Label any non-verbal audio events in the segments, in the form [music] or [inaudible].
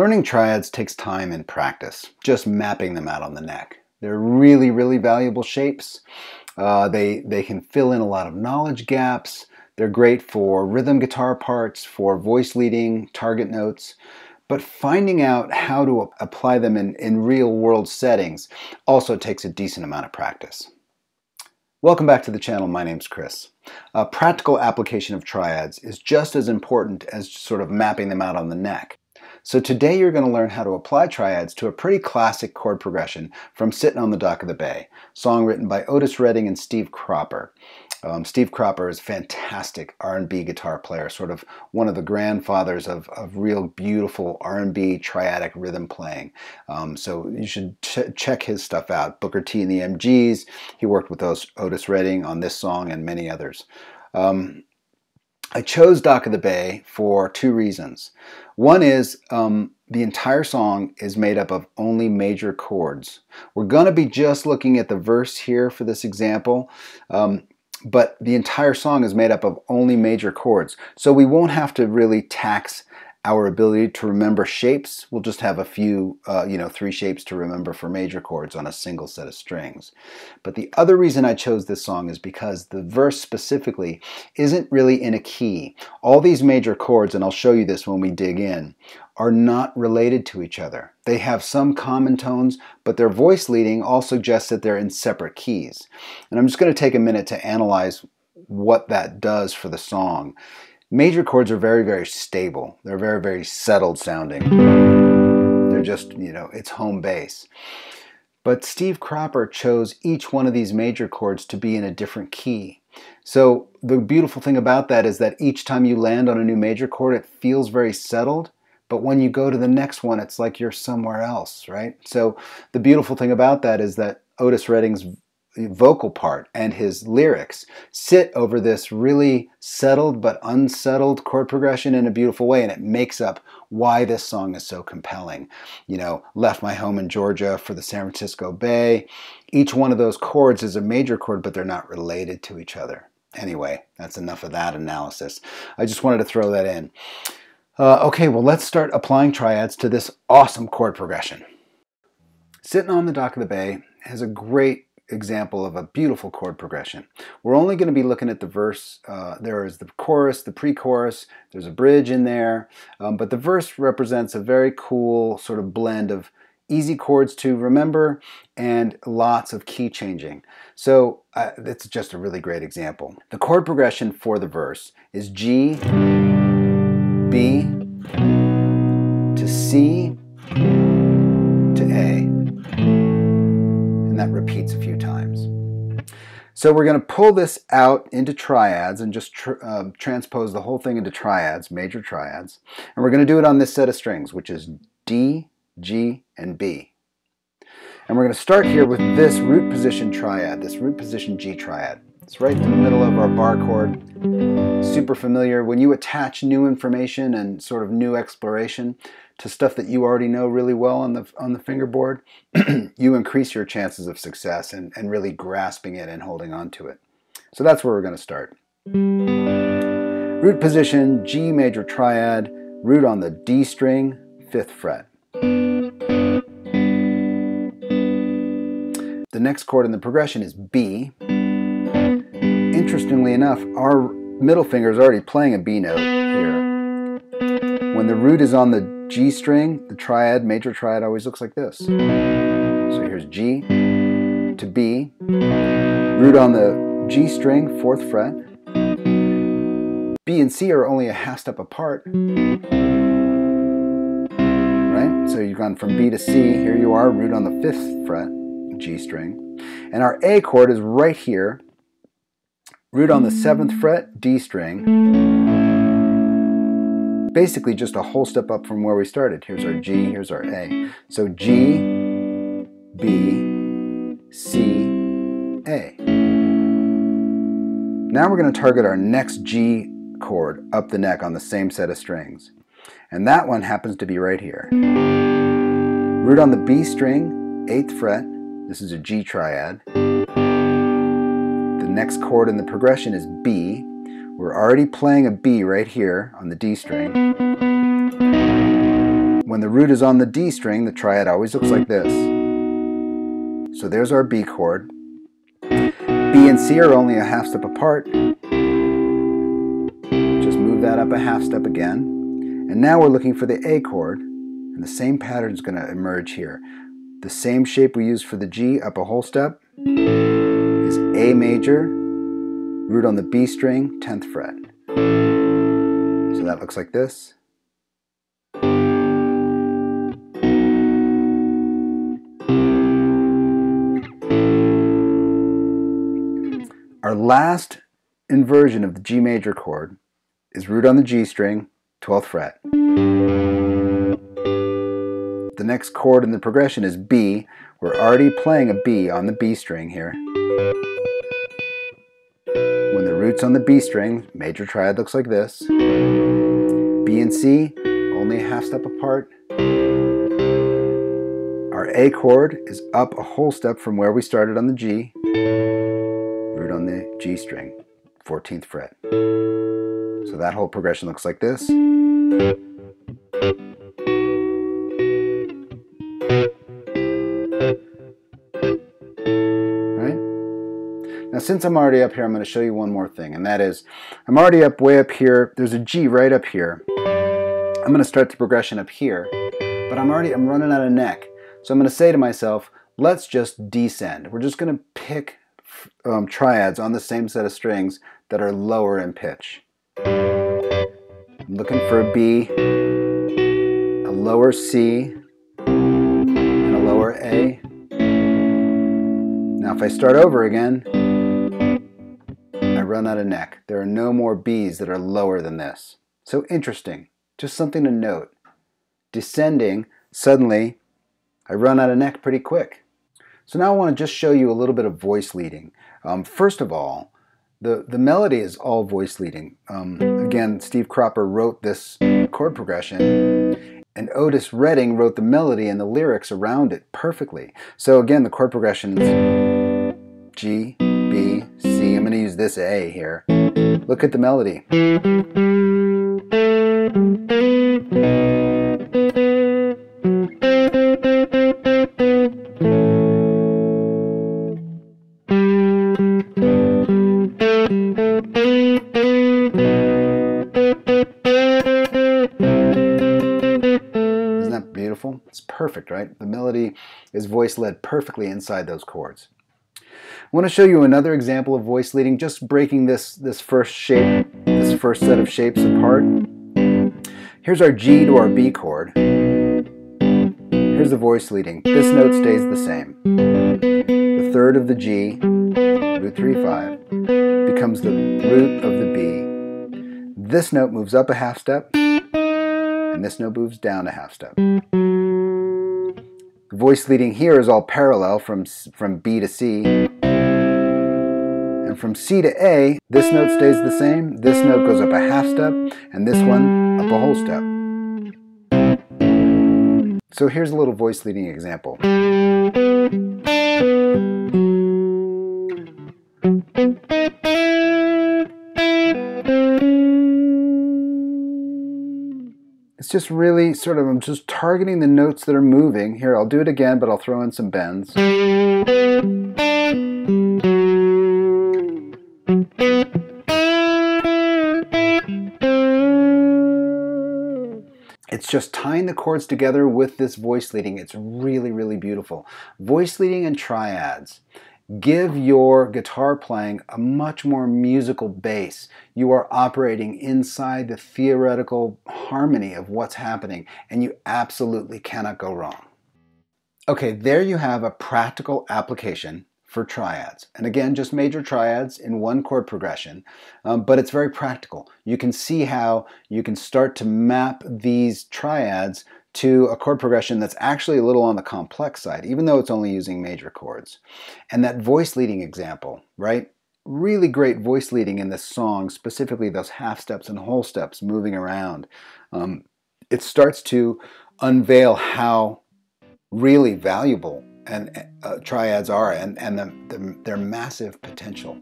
Learning triads takes time and practice, just mapping them out on the neck. They're really, really valuable shapes. Uh, they, they can fill in a lot of knowledge gaps. They're great for rhythm guitar parts, for voice leading, target notes. But finding out how to apply them in, in real world settings also takes a decent amount of practice. Welcome back to the channel. My name's Chris. A practical application of triads is just as important as sort of mapping them out on the neck. So today you're going to learn how to apply triads to a pretty classic chord progression from Sitting on the Dock of the Bay, song written by Otis Redding and Steve Cropper. Um, Steve Cropper is a fantastic R&B guitar player, sort of one of the grandfathers of, of real beautiful R&B triadic rhythm playing. Um, so you should ch check his stuff out. Booker T and the MGs. He worked with Otis Redding on this song and many others. Um, I chose Dock of the Bay for two reasons. One is um, the entire song is made up of only major chords. We're going to be just looking at the verse here for this example. Um, but the entire song is made up of only major chords. So we won't have to really tax our ability to remember shapes. We'll just have a few, uh, you know, three shapes to remember for major chords on a single set of strings. But the other reason I chose this song is because the verse specifically isn't really in a key. All these major chords, and I'll show you this when we dig in, are not related to each other. They have some common tones, but their voice leading all suggests that they're in separate keys. And I'm just going to take a minute to analyze what that does for the song. Major chords are very, very stable. They're very, very settled sounding. They're just, you know, it's home base. But Steve Cropper chose each one of these major chords to be in a different key. So the beautiful thing about that is that each time you land on a new major chord, it feels very settled but when you go to the next one, it's like you're somewhere else, right? So the beautiful thing about that is that Otis Redding's vocal part and his lyrics sit over this really settled but unsettled chord progression in a beautiful way and it makes up why this song is so compelling. You know, left my home in Georgia for the San Francisco Bay. Each one of those chords is a major chord but they're not related to each other. Anyway, that's enough of that analysis. I just wanted to throw that in. Uh, okay, well, let's start applying triads to this awesome chord progression. Sitting on the Dock of the Bay has a great example of a beautiful chord progression. We're only going to be looking at the verse. Uh, there is the chorus, the pre-chorus, there's a bridge in there, um, but the verse represents a very cool sort of blend of easy chords to remember and lots of key changing. So uh, it's just a really great example. The chord progression for the verse is G, B to C that repeats a few times. So we're going to pull this out into triads and just tr uh, transpose the whole thing into triads, major triads. And we're going to do it on this set of strings, which is D, G, and B. And we're going to start here with this root position triad, this root position G triad. It's right in the middle of our bar chord. Super familiar. When you attach new information and sort of new exploration to stuff that you already know really well on the on the fingerboard, [clears throat] you increase your chances of success and, and really grasping it and holding on to it. So that's where we're going to start. Root position, G major triad, root on the D string, fifth fret. The next chord in the progression is B interestingly enough, our middle finger is already playing a B note here. When the root is on the G string, the triad, major triad, always looks like this. So here's G to B, root on the G string, fourth fret. B and C are only a half step apart. Right? So you've gone from B to C, here you are, root on the fifth fret, G string. And our A chord is right here, root on the seventh fret, D string. Basically just a whole step up from where we started. Here's our G, here's our A. So G, B, C, A. Now we're going to target our next G chord up the neck on the same set of strings. And that one happens to be right here. Root on the B string, 8th fret. This is a G triad next chord in the progression is B. We're already playing a B right here on the D string. when the root is on the D string, the triad always looks like this. So there's our B chord. B and C are only a half step apart. Just move that up a half step again. And now we're looking for the A chord, and the same pattern is going to emerge here. The same shape we used for the G up a whole step A major, root on the B string, 10th fret. So that looks like this. Our last inversion of the G major chord is root on the G string, 12th fret. The next chord in the progression is B. We're already playing a B on the B string here. When the root's on the B string, major triad looks like this. B and C, only a half step apart. Our A chord is up a whole step from where we started on the G. Root on the G string, 14th fret. So that whole progression looks like this. Since I'm already up here, I'm going to show you one more thing, and that is, I'm already up way up here. There's a G right up here. I'm going to start the progression up here, but I'm already, I'm running out of neck. So I'm going to say to myself, let's just descend. We're just going to pick um, triads on the same set of strings that are lower in pitch. I'm looking for a B, a lower C, and a lower A. Now if I start over again, run out of neck. There are no more Bs that are lower than this. So interesting, just something to note. Descending, suddenly I run out of neck pretty quick. So now I want to just show you a little bit of voice leading. Um, first of all, the, the melody is all voice leading. Um, again, Steve Cropper wrote this chord progression, and Otis Redding wrote the melody and the lyrics around it perfectly. So again, the chord progression is G, this A here. Look at the melody. Isn't that beautiful? It's perfect, right? The melody is voice led perfectly inside those chords. I want to show you another example of voice leading, just breaking this, this first shape, this first set of shapes apart. Here's our G to our B chord. Here's the voice leading. This note stays the same. The third of the G, root 3, 5, becomes the root of the B. This note moves up a half step, and this note moves down a half step. The voice leading here is all parallel from, from B to C. And from C to A, this note stays the same, this note goes up a half step, and this one up a whole step. So here's a little voice leading example. It's just really sort of, I'm just targeting the notes that are moving. Here, I'll do it again, but I'll throw in some bends. Just tying the chords together with this voice leading. It's really, really beautiful. Voice leading and triads give your guitar playing a much more musical base. You are operating inside the theoretical harmony of what's happening, and you absolutely cannot go wrong. Okay, there you have a practical application for triads. And again, just major triads in one chord progression, um, but it's very practical. You can see how you can start to map these triads to a chord progression that's actually a little on the complex side, even though it's only using major chords. And that voice leading example, right? Really great voice leading in this song, specifically those half steps and whole steps moving around. Um, it starts to unveil how really valuable and uh, triads are and, and the, the, their massive potential.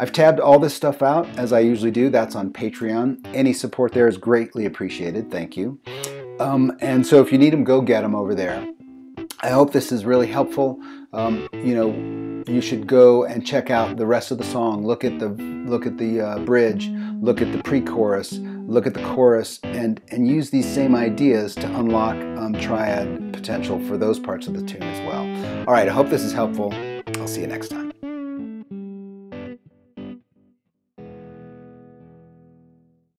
I've tabbed all this stuff out as I usually do. That's on Patreon. Any support there is greatly appreciated. Thank you. Um, and so if you need them, go get them over there. I hope this is really helpful. Um, you know, you should go and check out the rest of the song. Look at the look at the uh, bridge. Look at the pre-chorus. Look at the chorus, and and use these same ideas to unlock um, triad potential for those parts of the tune as well. All right. I hope this is helpful. I'll see you next time.